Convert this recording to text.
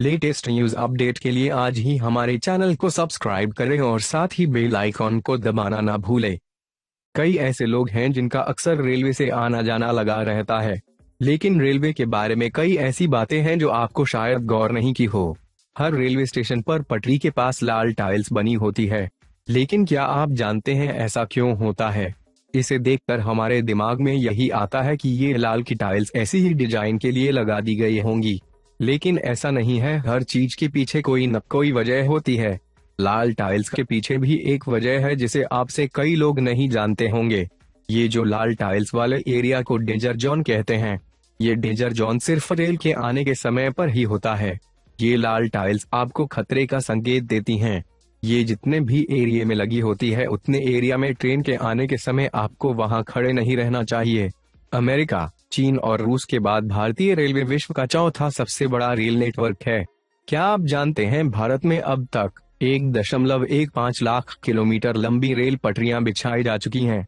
Latest news update के लिए आज ही हमारे चैनल को सब्सक्राइब करें और साथ ही बेल आइकॉन को दबाना ना भूलें। कई ऐसे लोग हैं जिनका अक्सर रेलवे से आना जाना लगा रहता है। लेकिन रेलवे के बारे में कई ऐसी बातें हैं जो आपको शायद गौर नहीं की हो। हर रेलवे स्टेशन पर पटरी के पास लाल टाइल्स बनी होती है। लेकिन क्या आप जानते हैं ऐसा क्यों होता है? इसे देखकर हमारे दिमाग में यही आता है कि ये लाल की टाइल्स ऐसी ही डिज़ाइन के लिए लगा दी गई होंगी। लेकिन ऐसा नहीं है, हर चीज़ के पीछे कोई न कोई वजह होती है। लाल टाइल्स के पीछे भी एक वजह है जिसे आपसे कई लोग नहीं जानते होंगे। ये जो लाल टाइल्स वाले एरिया को डेंजर जोन कहते हैं। ये डेंजर जोन सिर्फ़ रेल के आने के समय पर ही होता है। ये लाल टाइल्स आपको खतरे का संकेत देती हैं। ये जितने भी एरिया में लगी होती है, उतने एरिया में ट्रेन के आने के समय आपको वहाँ खड़े नहीं रहना चाहिए। अमेरिका चीन और रूस के बाद भारतीय रेलवे विश्व का चौथा सबसे बड़ा रेल नेटवर्क है। क्या आप जानते हैं भारत में अब तक एक दशमलव एक पाँच लाख किलोमीटर लंबी रेल पटरियाँ बिछाई जा चुकी हैं?